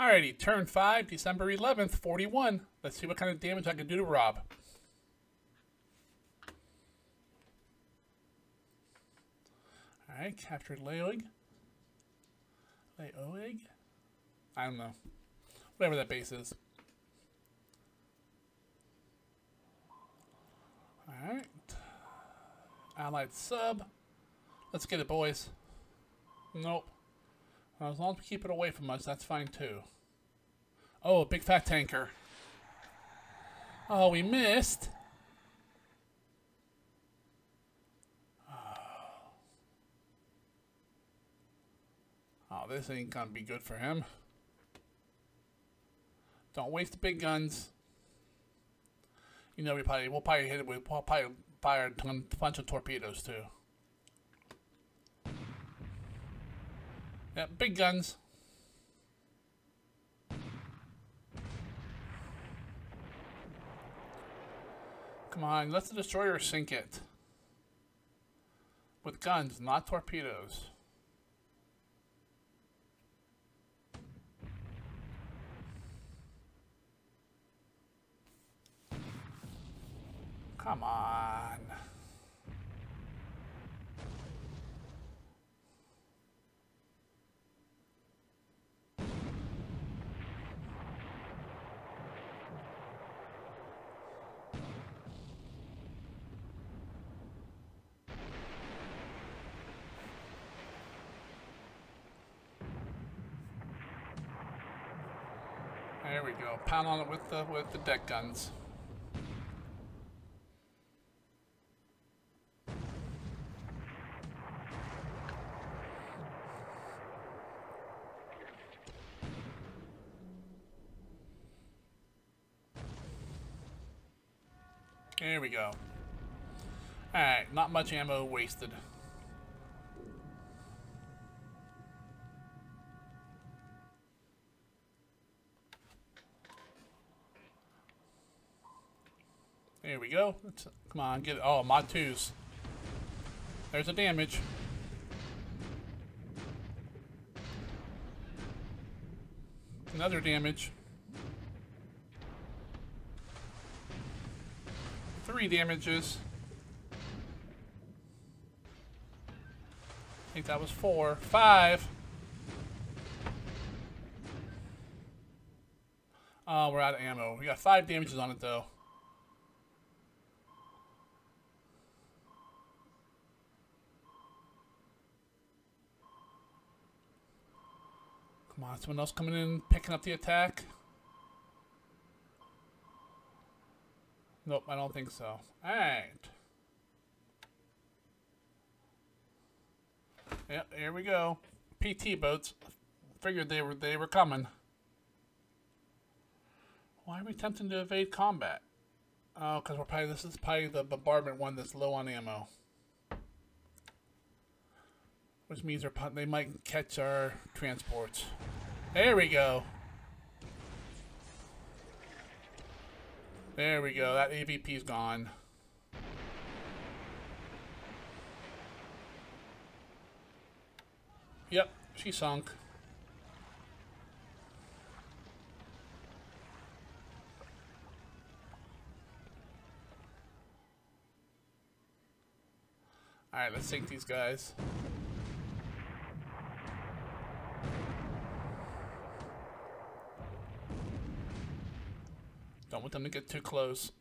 Alrighty, turn 5, December 11th, 41. Let's see what kind of damage I can do to Rob. Alright, captured Leoig. Leoig? I don't know. Whatever that base is. Alright. Allied sub. Let's get it, boys. Nope. As long as we keep it away from us, that's fine too. Oh, a big fat tanker. Oh, we missed. Oh. oh, this ain't gonna be good for him. Don't waste the big guns. You know, we probably we'll probably hit it with we'll probably fire a bunch of torpedoes too. Yeah, big guns. Come on, let the destroyer sink it. With guns, not torpedoes. Come on. There we go. Pound on it with the with the deck guns. There we go. Alright, not much ammo wasted. We go. Come on, get it. Oh, mod twos. There's a damage. Another damage. Three damages. I think that was four. Five. Oh, we're out of ammo. We got five damages on it, though. Come on, someone else coming in, picking up the attack. Nope, I don't think so. Alright. Yep, here we go. PT boats. Figured they were they were coming. Why are we attempting to evade combat? Oh, because we're probably this is probably the bombardment one that's low on ammo. Which means they're, they might catch our transports. There we go. There we go. That AVP's gone. Yep, she sunk. Alright, let's sink these guys. Want them to get too close.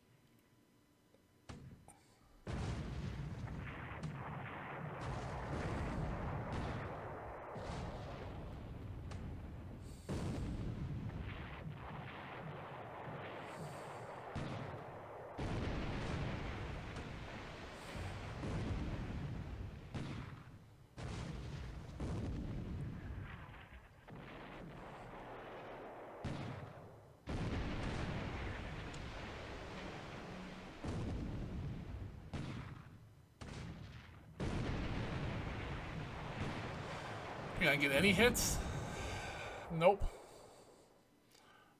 You gonna get any hits? Nope.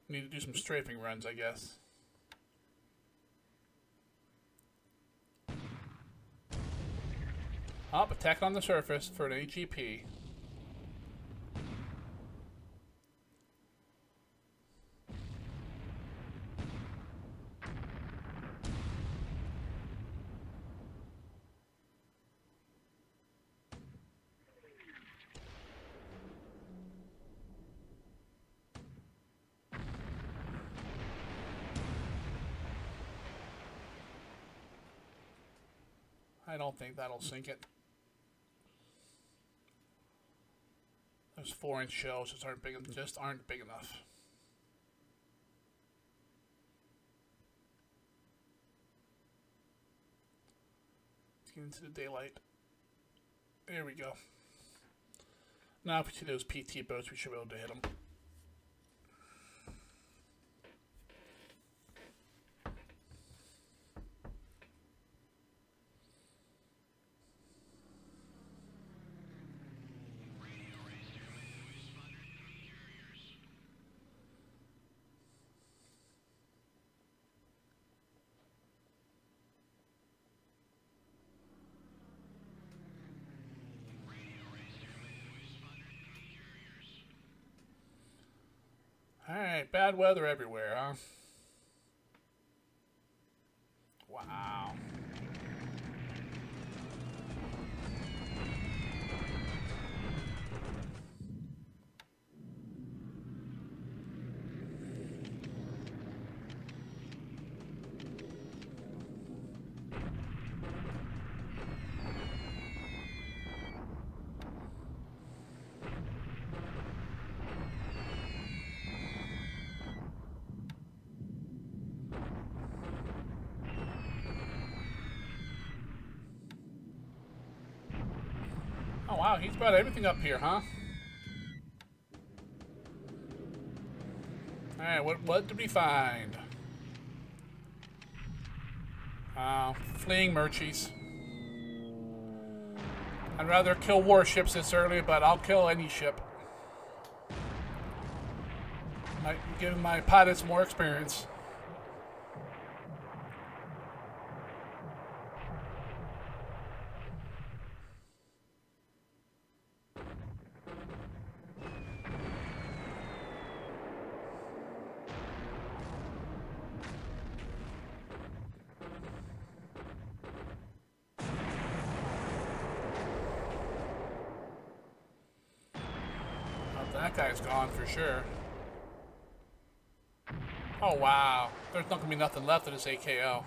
Need to do some strafing runs, I guess. Up, attack on the surface for an AGP. Don't think that'll sink it. Those four-inch shells just aren't big, just aren't big enough. Let's get into the daylight. There we go. Now if we see those PT boats, we should be able to hit them. Bad weather everywhere, huh? Wow. Wow, he's brought everything up here, huh? Alright, what what did we find? Uh, fleeing merchies. I'd rather kill warships this early, but I'll kill any ship. Might give my pilots more experience. That guy's gone for sure. Oh, wow. There's not going to be nothing left of this AKO.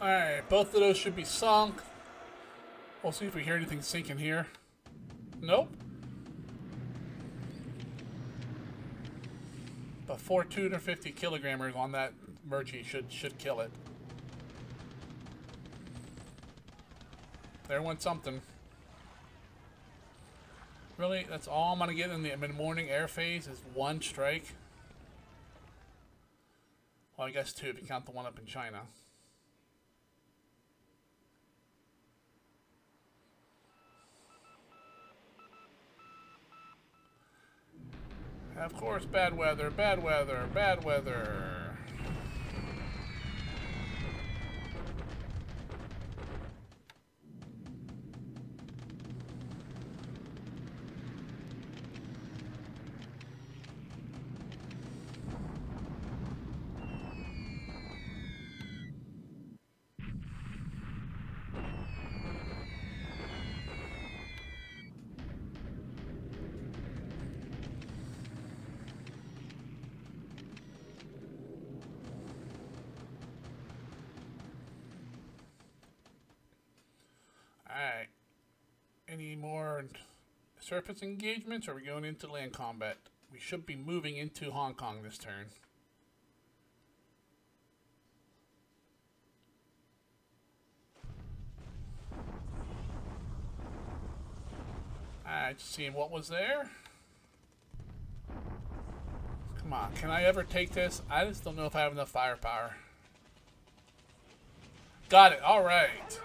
Alright, both of those should be sunk. We'll see if we hear anything sinking here. Nope. But four 250 kilogrammers on that Merchie should should kill it. There went something. Really? That's all I'm gonna get in the mid-morning air phase is one strike? Well, I guess two if you count the one up in China. Of course, bad weather, bad weather, bad weather. Alright. Any more surface engagements? Or are we going into land combat? We should be moving into Hong Kong this turn. Alright, just seeing what was there. Come on, can I ever take this? I just don't know if I have enough firepower. Got it, alright.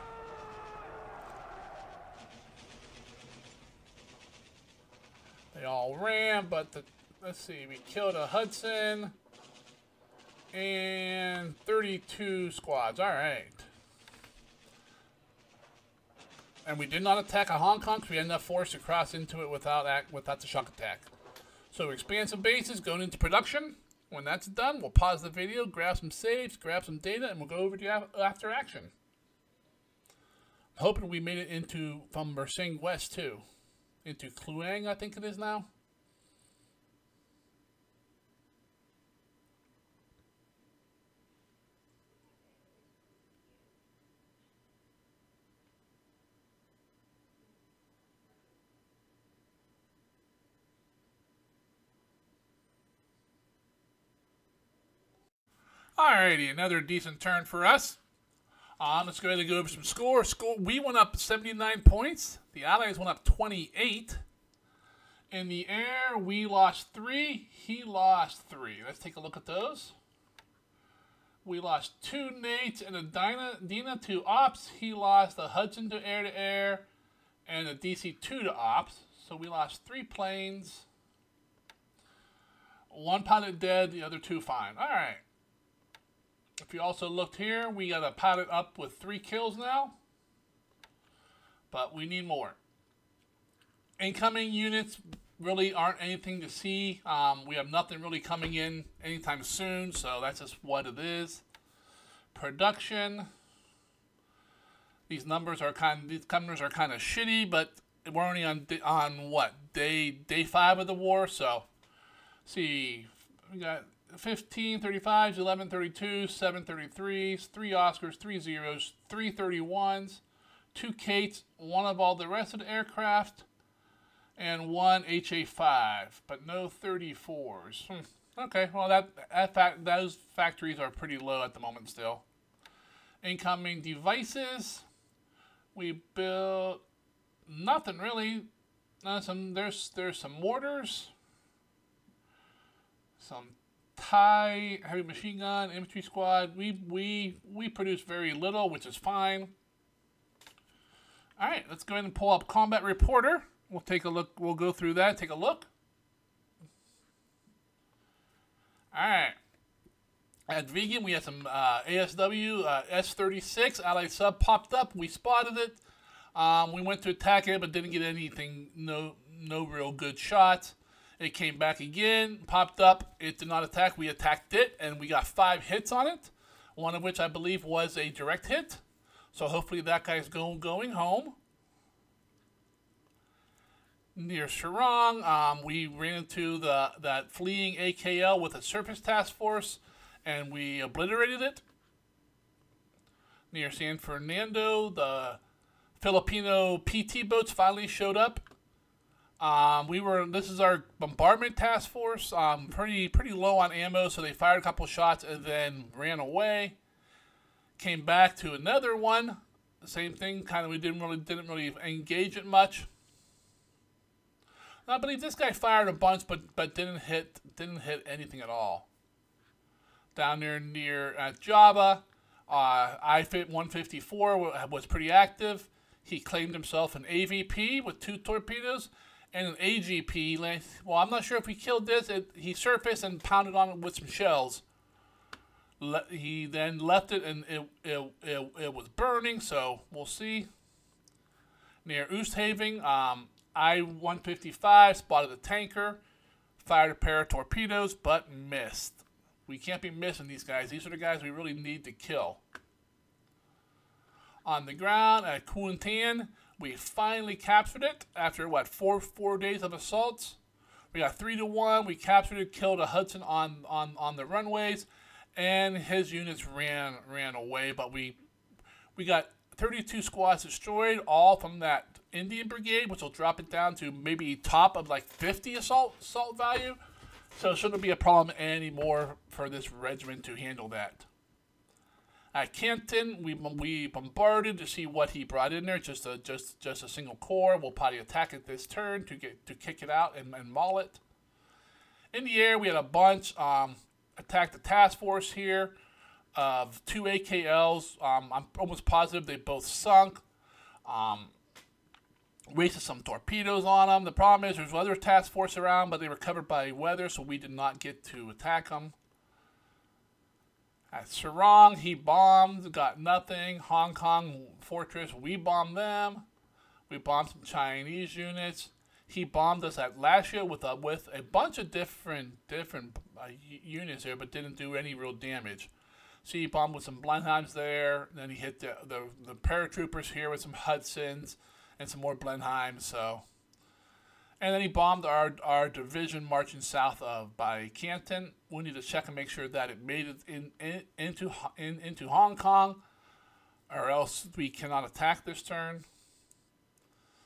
They all ran, but the let's see, we killed a Hudson and 32 squads. All right. And we did not attack a Hong Kong because we had enough force to cross into it without act, without the shock attack. So expand some bases, going into production. When that's done, we'll pause the video, grab some saves, grab some data, and we'll go over to after action. I'm hoping we made it into from Mersing West too into Kluang, I think it is now. Alrighty, another decent turn for us. Let's go ahead and go over some score. Score. We went up 79 points. The Allies went up 28. In the air, we lost three. He lost three. Let's take a look at those. We lost two Nates and a Dina, Dina to Ops. He lost a Hudson to air to air and a DC-2 to Ops. So we lost three planes. One pilot dead, the other two fine. All right. If you also looked here, we got a pilot up with three kills now. But we need more. Incoming units really aren't anything to see. Um, we have nothing really coming in anytime soon, so that's just what it is. Production. These numbers are kind. Of, these numbers are kind of shitty, but we're only on on what day day five of the war. So, see, we got 15 35s, 11 32, 7 33s, 3 Oscars, 3 zeros, 3 31s, 2 Kates, one of all the rest of the aircraft, and one HA5, but no 34s. Hmm. Okay, well that, that fact, those factories are pretty low at the moment still. Incoming devices, we built nothing really. Uh, some there's there's some mortars, some TIE heavy machine gun, infantry squad. We we we produce very little, which is fine. All right, let's go ahead and pull up combat reporter. We'll take a look. We'll go through that. Take a look. All right. At Vigan, we had some uh, ASW uh, S36 Allied sub popped up. We spotted it. Um, we went to attack it, but didn't get anything. No, no real good shots. It came back again, popped up. It did not attack. We attacked it, and we got five hits on it. One of which I believe was a direct hit. So hopefully that guy's going going home. Near Sarong, um, we ran into the that fleeing AKL with a surface task force, and we obliterated it. Near San Fernando, the Filipino PT boats finally showed up um, we were. This is our bombardment task force. Um, pretty pretty low on ammo, so they fired a couple shots and then ran away. Came back to another one. Same thing. Kind of. We didn't really didn't really engage it much. I believe this guy fired a bunch, but but didn't hit didn't hit anything at all. Down there near at Java, uh, IFIT 154 was pretty active. He claimed himself an AVP with two torpedoes and an AGP. Length. Well, I'm not sure if he killed this. It, he surfaced and pounded on it with some shells. Le he then left it and it, it, it, it, was burning, so we'll see. Near Oosthaven, um, I-155 spotted a tanker, fired a pair of torpedoes, but missed. We can't be missing these guys. These are the guys we really need to kill. On the ground at Kuantan, we finally captured it after what four four days of assaults. We got three to one. We captured it, killed a Hudson on on on the runways, and his units ran ran away. But we we got 32 squads destroyed, all from that Indian brigade, which will drop it down to maybe top of like 50 assault assault value. So it shouldn't be a problem anymore for this regiment to handle that. At Canton, we we bombarded to see what he brought in there. Just a just just a single corps. We'll probably attack it this turn to get to kick it out and, and maul it. In the air, we had a bunch. Um, attacked the task force here of two AKLs. Um, I'm almost positive they both sunk. Um, wasted some torpedoes on them. The problem is there's other task force around, but they were covered by weather, so we did not get to attack them. At Sarong, he bombed, got nothing. Hong Kong Fortress, we bombed them. We bombed some Chinese units. He bombed us at Lashio with a with a bunch of different different uh, units there, but didn't do any real damage. So he bombed with some Blenheims there. Then he hit the, the the paratroopers here with some Hudsons and some more Blenheims. So and then he bombed our, our division marching south of by Canton. We need to check and make sure that it made it in, in into in, into Hong Kong, or else we cannot attack this turn.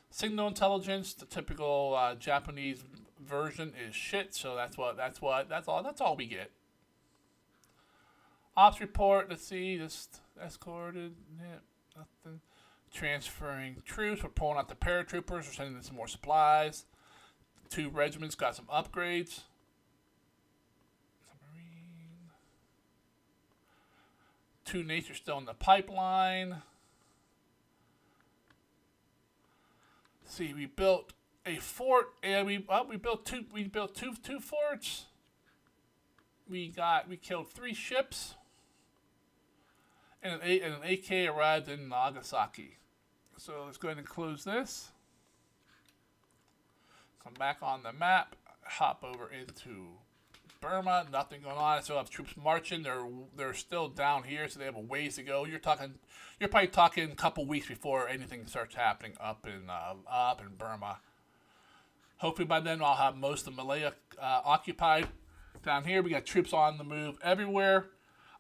Signal intelligence, the typical uh, Japanese version, is shit. So that's what that's what that's all that's all we get. Ops report. Let's see. Just escorted. Yeah, nothing. Transferring troops. We're pulling out the paratroopers. We're sending in some more supplies. Two regiments got some upgrades. Submarine. Two nature still in the pipeline. Let's see, we built a fort, and we well, we built two. We built two two forts. We got we killed three ships, and an, A, and an AK arrived in Nagasaki. So let's go ahead and close this. Come back on the map. Hop over into Burma. Nothing going on. I still have troops marching. They're they're still down here, so they have a ways to go. You're talking, you're probably talking a couple weeks before anything starts happening up in uh, up in Burma. Hopefully by then I'll have most of Malaya uh, occupied. Down here we got troops on the move everywhere.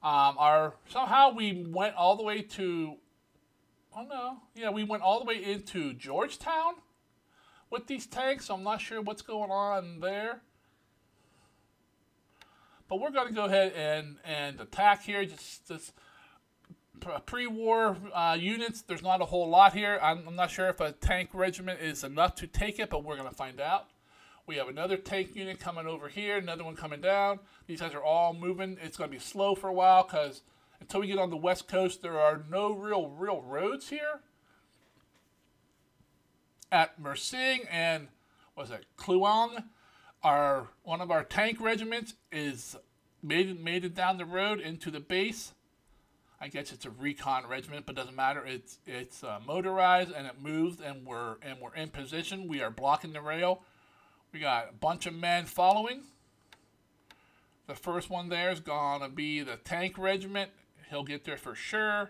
Um, our somehow we went all the way to. Oh no, yeah, we went all the way into Georgetown with these tanks. I'm not sure what's going on there. But we're going to go ahead and, and attack here. Just, just pre-war uh, units. There's not a whole lot here. I'm, I'm, not sure if a tank regiment is enough to take it, but we're going to find out. We have another tank unit coming over here, another one coming down. These guys are all moving. It's going to be slow for a while because until we get on the west coast, there are no real, real roads here. At Mersing and, was it, Kluang, our one of our tank regiments is made it, made it down the road into the base. I guess it's a recon regiment, but doesn't matter. It's it's uh, motorized and it moves, and we're and we're in position. We are blocking the rail. We got a bunch of men following. The first one there is gonna be the tank regiment. He'll get there for sure.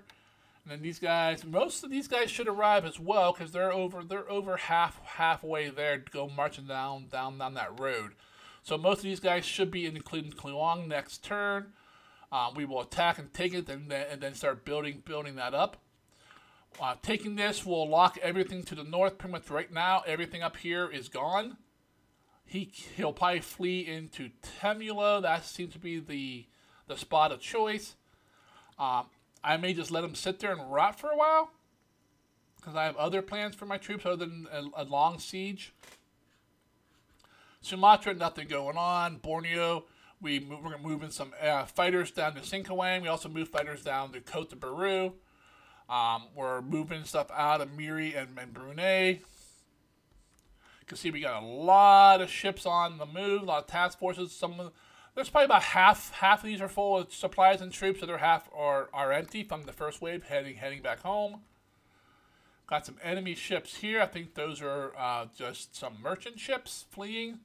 And then these guys, most of these guys should arrive as well because they're over they're over half halfway there to go marching down down down that road. So most of these guys should be including Kluang next turn. Um, we will attack and take it and then, and then start building building that up. Uh, taking this will lock everything to the north. Pretty much right now, everything up here is gone. He he'll probably flee into Temula. That seems to be the the spot of choice. Um, I may just let them sit there and rot for a while because I have other plans for my troops other than a, a long siege. Sumatra, nothing going on. Borneo, we move, we're moving some uh, fighters down to Singkawang. We also move fighters down to Kota Baru. Um, we're moving stuff out of Miri and, and Brunei. You can see we got a lot of ships on the move, a lot of task forces. Some of there's probably about half half of these are full of supplies and troops. The other half are, are empty from the first wave, heading heading back home. Got some enemy ships here. I think those are uh, just some merchant ships fleeing.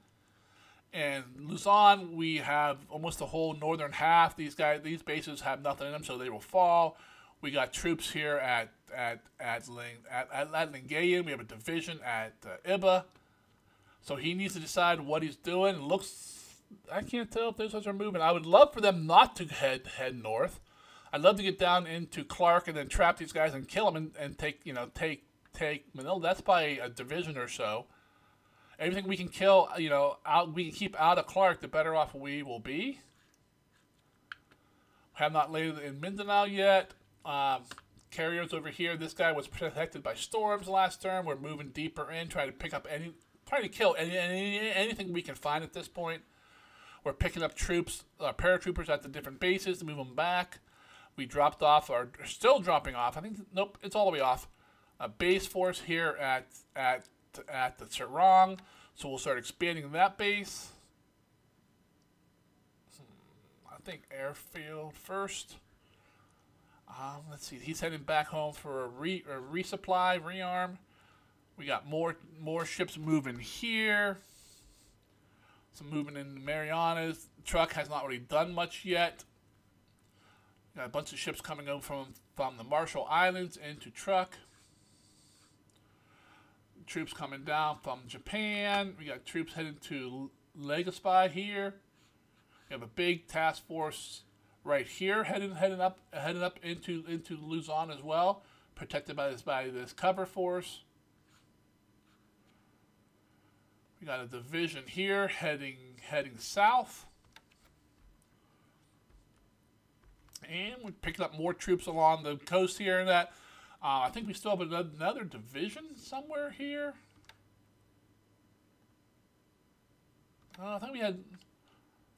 And Luzon, we have almost the whole northern half. These guys, these bases have nothing in them, so they will fall. We got troops here at at at Ling, at, at, at Lingayen. We have a division at uh, Iba. So he needs to decide what he's doing. Looks I can't tell if those ones are moving. I would love for them not to head head north. I'd love to get down into Clark and then trap these guys and kill them and, and take you know take take Manila. That's by a division or so. Everything we can kill, you know, out we can keep out of Clark, the better off we will be. We have not landed in Mindanao yet. Um, carriers over here. This guy was protected by storms last term. We're moving deeper in, trying to pick up any, trying to kill any, any anything we can find at this point. We're picking up troops, uh, paratroopers at the different bases to move them back. We dropped off, or still dropping off. I think nope, it's all the way off. A base force here at at at the Sarong, so we'll start expanding that base. Hmm, I think airfield first. Um, let's see. He's heading back home for a, re, a resupply, rearm. We got more more ships moving here. Some movement in the Marianas. Truk has not really done much yet. Got a bunch of ships coming over from, from the Marshall Islands into Truk. Troops coming down from Japan. We got troops heading to Legazpi here. We have a big task force right here heading heading up heading up into into Luzon as well, protected by this by this cover force. We got a division here heading heading south. And we're picking up more troops along the coast here. and That uh, I think we still have another division somewhere here. Uh, I think we had.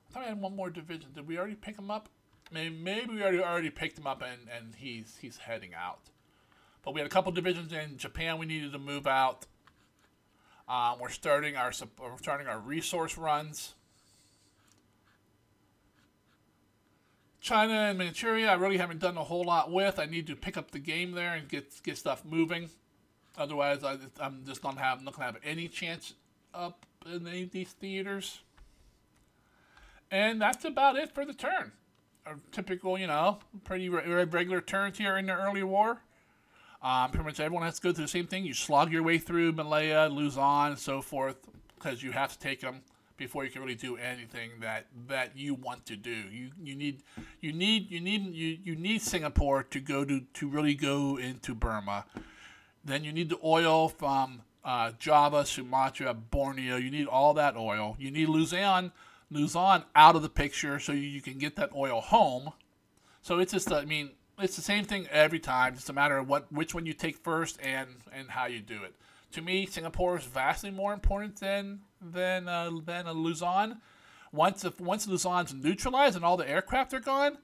I thought we had one more division. Did we already pick him up? Maybe, maybe we already already picked him up and, and he's he's heading out. But we had a couple divisions in Japan we needed to move out. Um, we're starting our we're starting our resource runs. China and Manchuria, I really haven't done a whole lot with. I need to pick up the game there and get get stuff moving. Otherwise, I, am just not have not gonna have any chance up in any of these theaters. And that's about it for the turn. A typical, you know, pretty re regular turns here in the early war. Um, pretty much everyone has to go through the same thing. You slog your way through Malaya, Luzon, and so forth, because you have to take them before you can really do anything that that you want to do. You you need you need you need you, you need Singapore to go to to really go into Burma. Then you need the oil from uh, Java, Sumatra, Borneo. You need all that oil. You need Luzon Luzon out of the picture so you, you can get that oil home. So it's just I mean it's the same thing every time. It's a matter of what which one you take first and and how you do it. To me, Singapore is vastly more important than than uh, than a Luzon. Once if once Luzon's neutralized and all the aircraft are gone,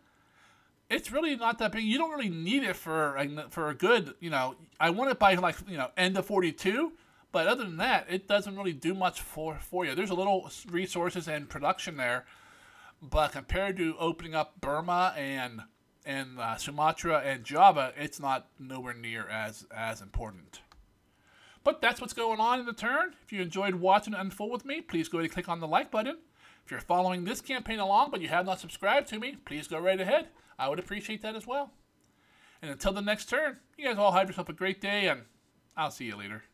it's really not that big. You don't really need it for for a good. You know, I want it by like you know end of forty two. But other than that, it doesn't really do much for for you. There's a little resources and production there, but compared to opening up Burma and and uh, Sumatra and Java, it's not nowhere near as as important. But that's what's going on in the turn. If you enjoyed watching it unfold with me, please go ahead and click on the like button. If you're following this campaign along but you have not subscribed to me, please go right ahead. I would appreciate that as well. And until the next turn, you guys all have yourself a great day, and I'll see you later.